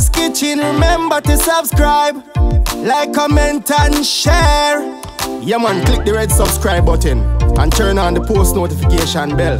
Mama's Kitchen, remember to subscribe, like, comment, and share. Yeah, man, click the red subscribe button and turn on the post notification bell.